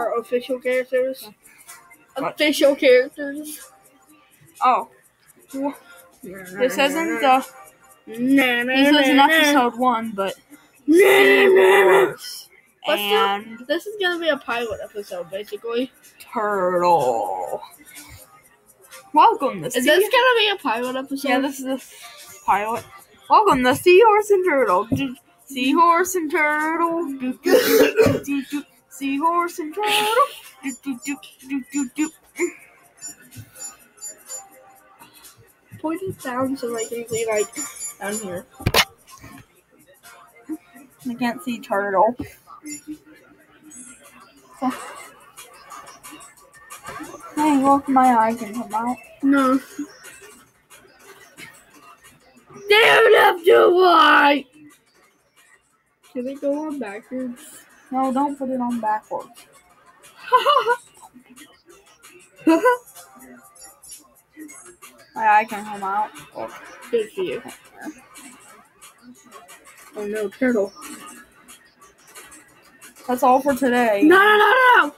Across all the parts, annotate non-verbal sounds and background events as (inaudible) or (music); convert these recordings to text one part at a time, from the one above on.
our official characters. Official characters. Oh, this isn't the. Nah, nah, This isn't nah, episode one, but Let's do- and This is gonna be a pilot episode, basically. turtle. Welcome to Is sea- this gonna be a pilot episode? Yeah, this is a pilot. Welcome to Seahorse and Turtle. Seahorse and Turtle. Seahorse and Turtle. Do, do, do, do, do, do. Point it down so I can see like down here. I can't see turtle. So- Hey, look, my eye can come out. No. Damn up to white. Can it go on backwards? No, don't put it on backwards. My eye can come out. Look. Good for you. Oh no, turtle. That's all for today. No, no, no, no!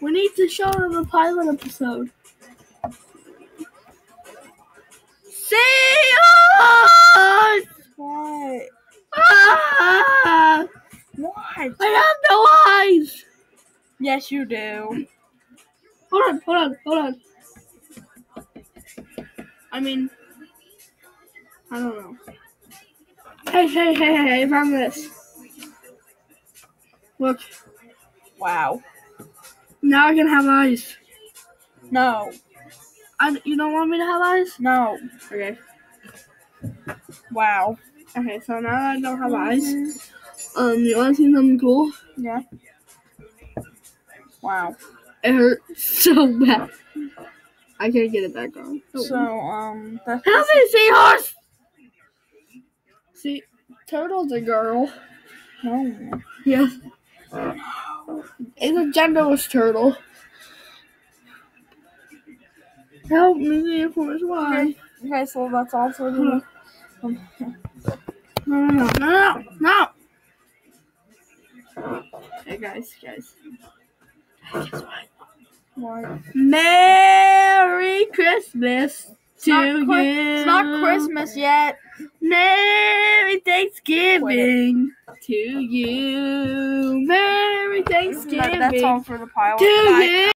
We need to show them the pilot episode. See us! What? Ah! What? I have no eyes! Yes, you do. Hold on, hold on, hold on. I mean, I don't know. Hey, hey, hey, hey, I found this. Look, Wow. now I can have eyes. No. I, you don't want me to have eyes? No. Okay. Wow. Okay, so now I don't have eyes. Mm-hmm. Um, you want to see something cool? Yeah. Wow. It hurt (laughs) so bad. I can't get it back on. Oh. So, um, that's Help me, seahorse! See, Turtle's a girl. no. Yeah. It's a genderless turtle. Help me, seahorse, why? Okay, so that's all for the. No, no, no, no, no! Guys, guys. What? Merry Christmas to you. It's not Christmas yet. Merry Thanksgiving to you. Merry Thanksgiving That- that's all for the pile. to you.